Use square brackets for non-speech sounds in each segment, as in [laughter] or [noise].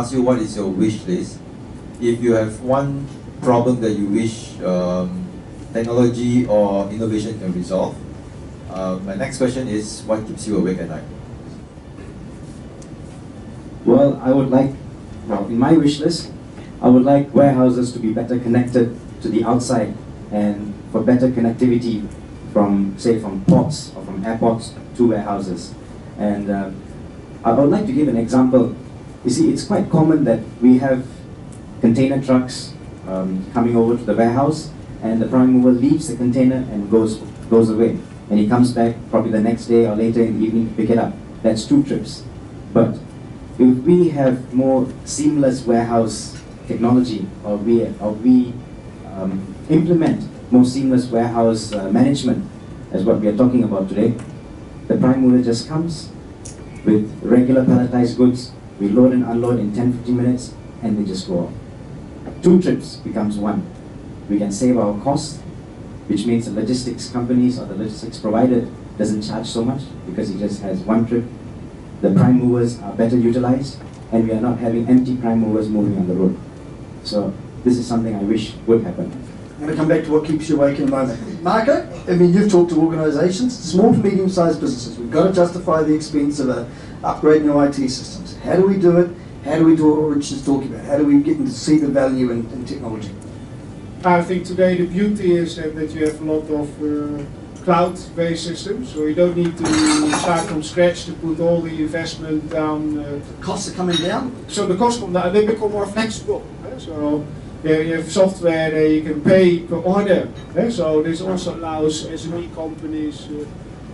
ask you what is your wish list. If you have one problem that you wish um, technology or innovation can resolve, uh, my next question is what keeps you awake at night? Well, I would like, well, in my wish list, I would like warehouses to be better connected to the outside and for better connectivity from, say, from ports or from airports to warehouses. And uh, I would like to give an example. You see, it's quite common that we have container trucks um, coming over to the warehouse and the prime mover leaves the container and goes, goes away. And he comes back probably the next day or later in the evening to pick it up. That's two trips. But if we have more seamless warehouse technology or we, or we um, implement more seamless warehouse uh, management as what we are talking about today, the prime mover just comes with regular palletized goods, we load and unload in 10-15 minutes and they just go off. Two trips becomes one. We can save our costs, which means the logistics companies or the logistics provider doesn't charge so much because he just has one trip. The prime movers are better utilized and we are not having empty prime movers moving on the road. So this is something I wish would happen. I'm going to come back to what keeps you awake in a moment. Marco, I mean, you've talked to organisations, small to medium-sized businesses. We've got to justify the expense of uh, upgrading our IT systems. How do we do it? How do we do what Rich is talking about? How do we get them to see the value in, in technology? I think today the beauty is that, that you have a lot of uh, cloud-based systems, so you don't need to start from scratch to put all the investment down. Uh, Costs are coming down. so the costs come down, they become more flexible. eh, So you have software that you can pay per order. eh, So this also allows SME companies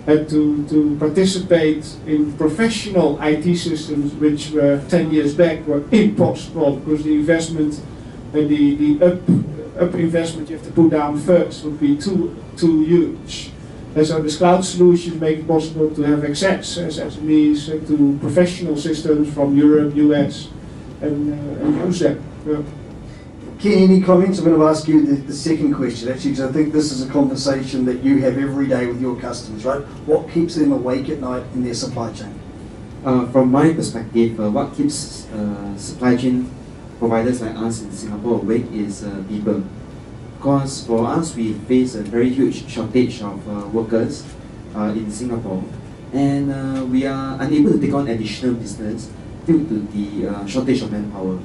uh, to, to participate in professional IT systems, which were 10 years back were impossible because the investment and the, the up, up investment you have to put down first would be too, too huge. And so this cloud solution make it possible to have access as SMEs uh, to professional systems from Europe, US, and, uh, and use them. Yeah. Any comments? I'm going to ask you the, the second question, actually, because I think this is a conversation that you have every day with your customers, right? What keeps them awake at night in their supply chain? Uh, from my perspective, uh, what keeps uh, supply chain providers like us in Singapore awake is uh, people. Because for us, we face a very huge shortage of uh, workers uh, in Singapore, and we are unable to take on additional business due to the shortage of manpower.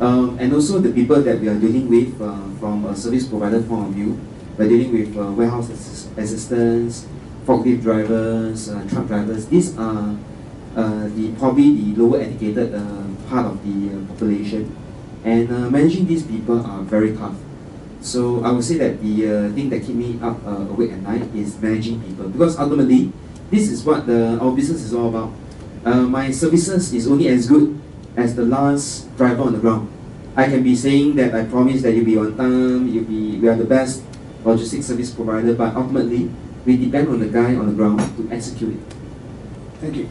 Um, and also the people that we are dealing with uh, from a service provider point of view, we're dealing with uh, warehouse assist- assistants, forklift drivers, uh, truck drivers. These are uh, the probably the lower educated uh, part of the uh, population, and managing these people are very tough. So I would say that the thing that keep me up awake at night is managing people because ultimately this is what the, our business is all about. My services is only as good as the last driver on the ground. I can be saying that I promise that you'll be on time, you'll be we are the best logistics service provider, but ultimately we depend on the guy on the ground to execute it. Thank you.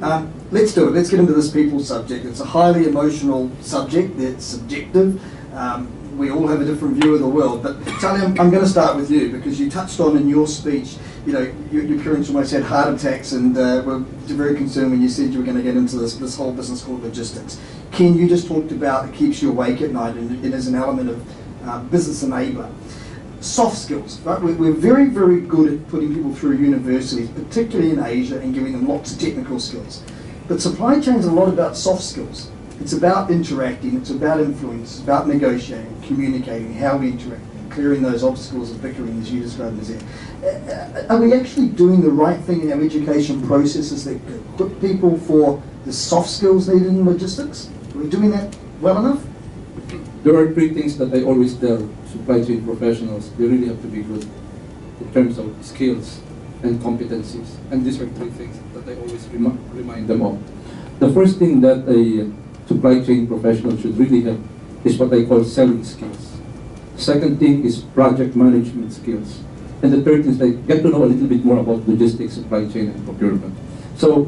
Um, let's do it. Let's get into this people subject. It's a highly emotional subject. It's subjective. Um, we all have a different view of the world. But Charlie, I'm, I'm going to start with you because you touched on in your speech, you know, your, your parents almost had heart attacks and uh, were very concerned when you said you were going to get into this, this whole business called logistics. Ken, you just talked about it keeps you awake at night and it is an element of uh, business enabler soft skills, right? We're, very, very good at putting people through universities, particularly in Asia, and giving them lots of technical skills. But supply chain is a lot about soft skills. It's about interacting, it's about influence, it's about negotiating, communicating, how we interact, clearing those obstacles of bickering, as you described as there. Uh, Are we actually doing the right thing in our education processes that equip people for the soft skills needed in logistics? Are we doing that well enough? There are three things that I always tell supply chain professionals. They really have to be good in terms of skills and competencies. And these are three things that I always remi- remind them of. The first thing that a supply chain professional should really have is what I call selling skills. Second thing is project management skills. And the third is like get to know a little bit more about logistics, supply chain, and procurement. So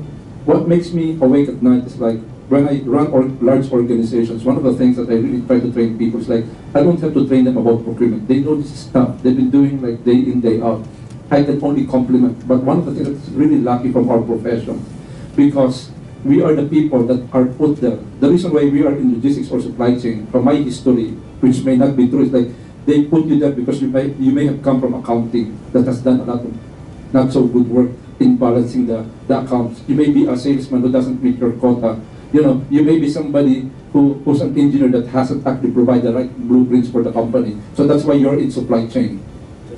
what makes me awake at night is like when I run or large organizations, one of the things that I really try to train people is like, I don't have to train them about procurement. They know this stuff. They've been doing like day in, day out. I can only compliment. But one of the things that's really lucky from our profession, because we are the people that are put there. The reason why we are in logistics or supply chain, from my history, which may not be true, is like they put you there because you may you may have come from accounting that has done a lot of not so good work in balancing the, the accounts. You may be a salesman who doesn't meet your quota. You know, you may be somebody who, who's an engineer that hasn't actually provided the right blueprints for the company. So that's why you're in supply chain.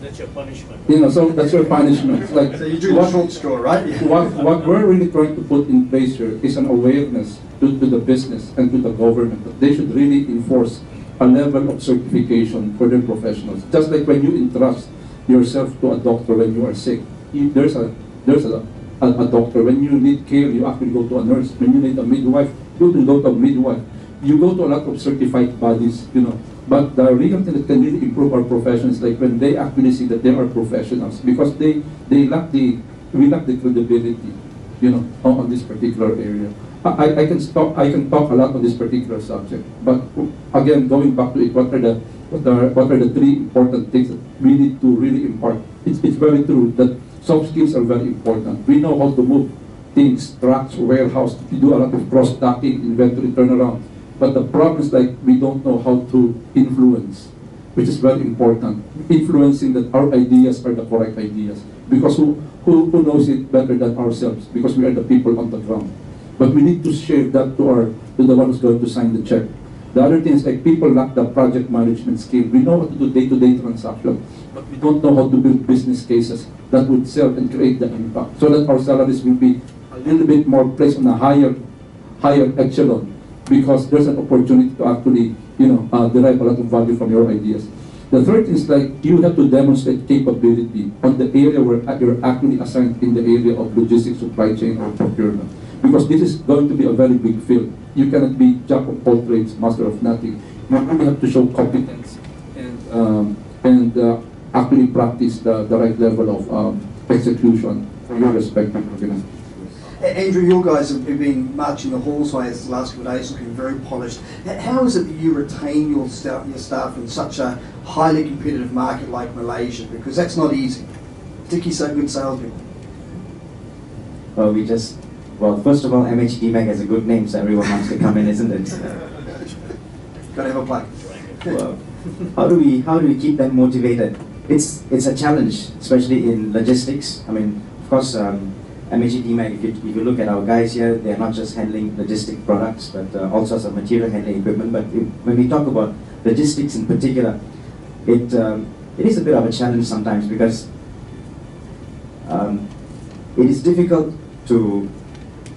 So that's your punishment. You know, so that's your punishment. Like So you drew the what- short straw, right? [laughs] what, what we're really trying to put in place here is an awareness to, to the business and to the government that they should really enforce a level of certification for their professionals. Just like when you entrust yourself to a doctor when you are sick, you, there's a there's a, a, a doctor. When you need care, you actually go to a nurse. When you need a midwife, you will go to a midwife. You go to a lot of certified bodies, you know. But the thing that can really improve our profession is like when they actually see that they are professionals because they they lack the we lack the credibility, you know, on, this particular area. I, I- can talk I can talk a lot on this particular subject, but again, going back to it, what are the what are what are the three important things that we need to really impart? It's it's very true that soft skills are very important. We know how to move things, trucks, warehouse. We do a lot of cross docking, inventory turnaround. But the problem is like we don't know how to influence, which is very important. Influencing that our ideas are the correct ideas. Because who, who, who knows it better than ourselves? Because we are the people on the ground. But we need to share that to our to the one who's going to sign the check. The other thing is like people lack the project management skill. We know how to do day-to-day transaction, but we don't know how to build business cases that would sell and create the impact. So that our salaries will be a little bit more placed on a higher higher echelon because there's an opportunity to actually, you know, uh, derive a lot of value from your ideas. The third is like you have to demonstrate capability on the area where you're actually assigned in the area of logistics, supply chain, or procurement. Because this is going to be a very big field. You cannot be jack of all trades, master of nothing. You really have to show competence and um, and uh, actually practice the, the right level of um, execution for your respective organization. Andrew, your guys have been marching the hallways the last few days, looking very polished. How is it that you retain your staff, your staff in such a highly competitive market like Malaysia? Because that's not easy. Dicky, so good salespeople. Well, we just, well, first of all, MHE Demag has a good name, so everyone wants to come in, isn't it? [laughs] Got to have a plug. well, how do we how do we keep them motivated? It's it's a challenge, especially in logistics. I mean, of course, um, MHE Demag. If you, if you look at our guys here, they're not just handling logistic products, but uh, all sorts of material handling equipment. But if, when we talk about logistics in particular, it um, it is a bit of a challenge sometimes because um, it is difficult to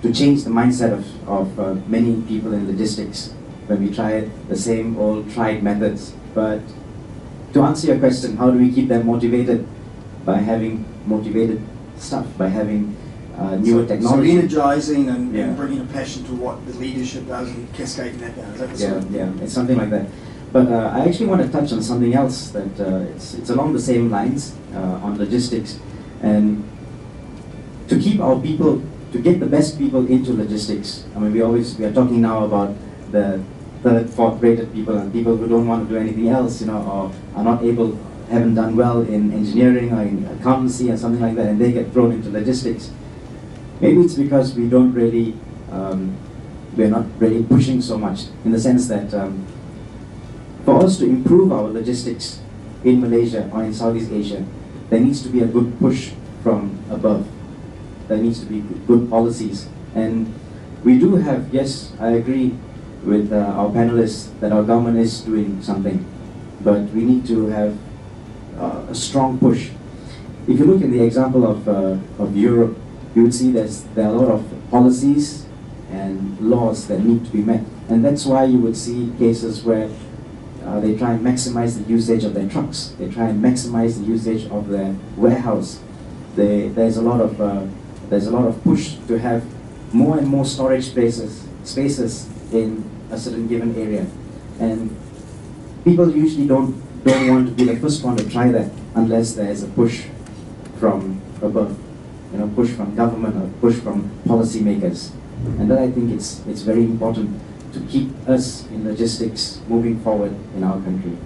to change the mindset of, of uh, many people in logistics when we try the same old tried methods. But to answer your question, how do we keep them motivated? By having motivated stuff, by having uh, newer So- technology. So energizing and, Yeah. and bringing a passion to what the leadership does and cascading that down. That Yeah, sort yeah, it's something like that. But uh, I actually want to touch on something else that uh, it's, it's along the same lines uh, on logistics. And to keep our people, to get the best people into logistics, I mean, we always, we are talking now about the third, fourth rated people and people who don't want to do anything else, you know, or are not able, haven't done well in engineering or in accountancy or something like that, and they get thrown into logistics. Maybe it's because we don't really, um, we're not really pushing so much in the sense that um, for us to improve our logistics in Malaysia or in Southeast Asia, there needs to be a good push from above. There needs to be good policies. And we do have, yes, I agree with uh, our panelists that our government is doing something, but we need to have uh, a strong push. If you look in the example of, uh, of Europe, you would see there's, there are a lot of policies and laws that need to be met. And that's why you would see cases where uh, they try and maximize the usage of their trucks. They try and maximize the usage of their warehouse. They, there's a lot of uh, there's a lot of push to have more and more storage spaces spaces in a certain given area, and people usually don't don't want to be the first one to try that unless there's a push from above, you know, push from government or push from policymakers, and that I think it's it's very important to keep us in logistics moving forward in our country.